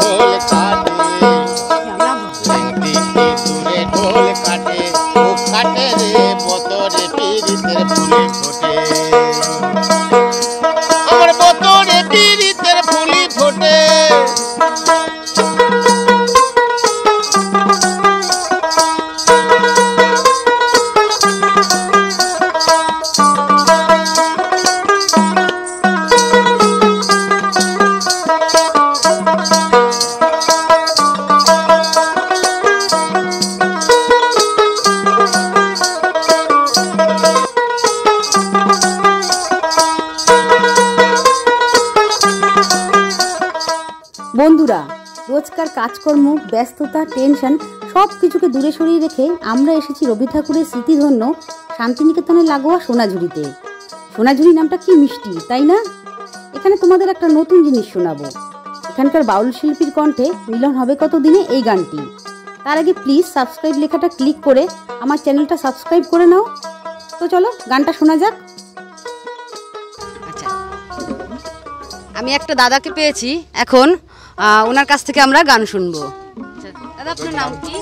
Electra. কাজকর্ম, ব্যস্ততা tension সব কিছুকে দূরে সরিয়ে রেখে আমরা এসেছি রবি ঠাকুরের স্মৃতিধন্য শান্তিনিকেতনে লাগোয়া সোনাঝুরিতে। সোনাঝুরি নামটা কি মিষ্টি, তাই না? এখানে তোমাদের একটা নতুন জিনিস শোনাবো। এখানকার বাউল শিল্পীর কণ্ঠে মিলন হবে কত দিনে এই গানটি। তার আগে প্লিজ সাবস্ক্রাইব লেখাটা ক্লিক করে আমার চ্যানেলটা সাবস্ক্রাইব করে নাও। তো চলো, গানটা শোনা যাক। আচ্ছা। আমি একটা দাদাকে পেয়েছি, এখন ওনার কাছ থেকে আমরা গান শুনব। আচ্ছা, দাদা আপনার নাম কি?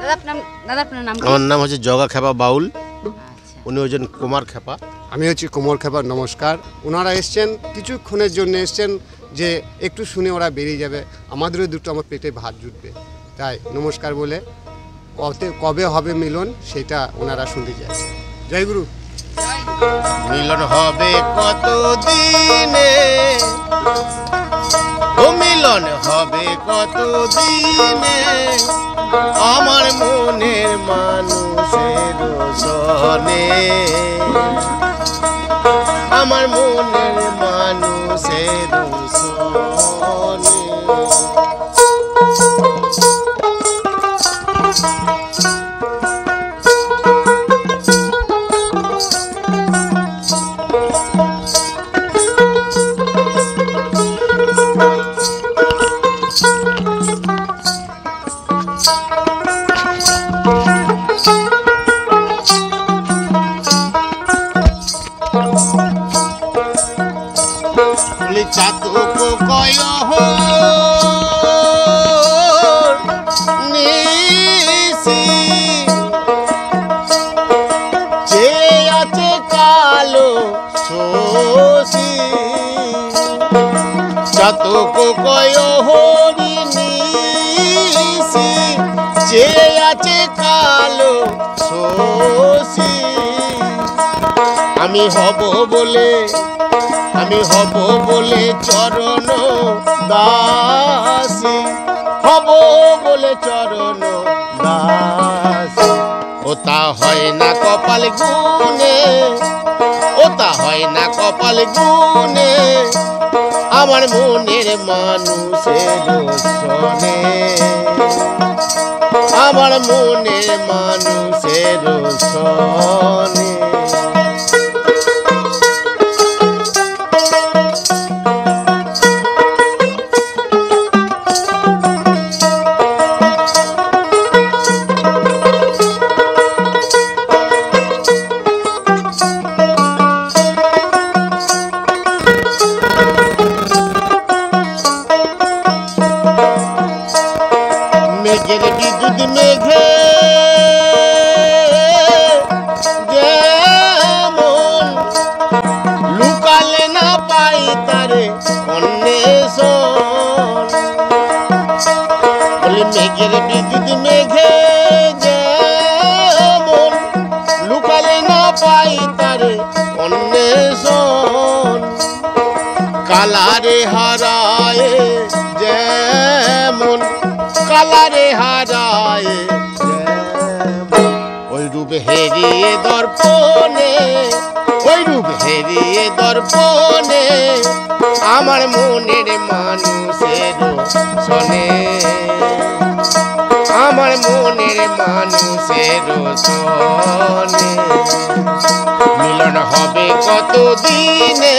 দাদা আপনার দাদা আপনার নাম আমার নাম হচ্ছে জগা খেপা বাউল। আচ্ছা। উনি হচ্ছেন কুমার খেপা। আমি হচ্ছি কোমর খেপার নমস্কার। ওনারা এসছেন কিছুক্ষণের জন্য এসছেন যে একটু শুনে ওরা বেরিয়ে যাবে। আমাদেরও দুটো আমার পেটে ভাত জুটবে। তাই নমস্কার বলে কবে কবে হবে মিলন সেটা ওনারা শুনতে যায় জয় গুরু। মিলন হবে কত দিনে মিলন হবে কত দিনে আমার মনের মানুষের সনে আমার মনের শোষি চাতক কয় হরি নিশি, যে আছে কালো শোষি আমি হব বলে, আমি হব বলে চরণ দাসী। হব বলে চরণ দাসী। ও হয় না কপাল গুনে তা হয় না কপাল গুনে আমার মনের মানুষের সনে আমার মনের মানুষের সনে কালারে হারায়, যেমন কালারে হারায় ওই রূপ হেরিয়ে দর্পণে, ওই রূপ হেরিয়ে দর্পণে, আমার মনের মানুষের শোনে আমার মনের মানুষের শোনে মিলন হবে কত দিনে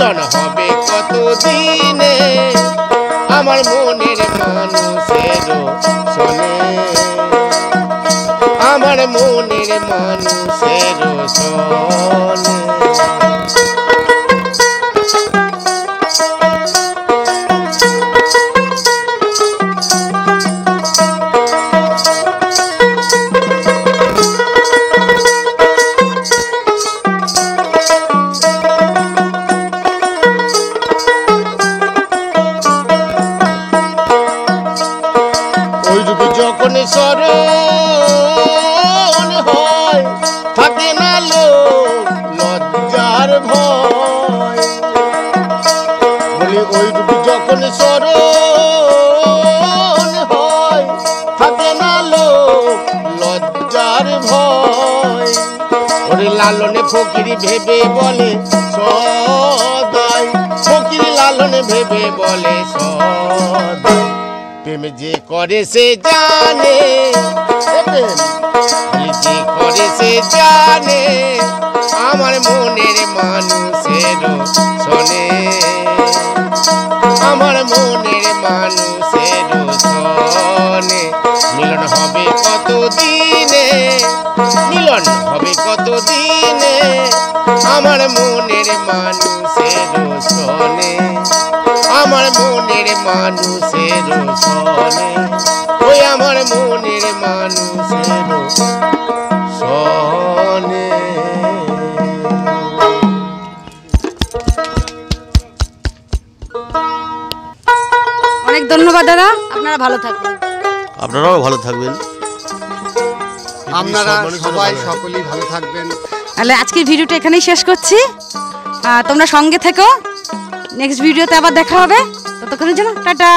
মিলন হবে কত দিনে আমার মনের মানুষের শোনে। আমার মনের মানুষের শোনে। লজ্জার ভয়। লালনে ফকিরি ভেবে বলে সদাই। ফকিরি লালনে ভেবে বলে সদাই। প্রেম যে করে সে জানে যে করে সে জানে, আমার মনের মানুষের শোনে। মনের মানুষের শোনে মিলন হবে কত দিনে মিলন হবে কত দিনে আমার মনের মানুষের শোনে আমার মনের মানুষের শোনে ওই আমার মনের মানুষের শোনে ধন্যবাদ দাদা। আপনারা ভালো থাকবেন। আপনারাও ভালো থাকবেন। আপনারা সবাই সকলেই ভালো থাকবেন। তাহলে আজকের ভিডিওটা এখানেই শেষ করছি। তোমরা সঙ্গে থেকো। নেক্সট ভিডিওতে আবার দেখা হবে। ততক্ষণের জন্য টাটা।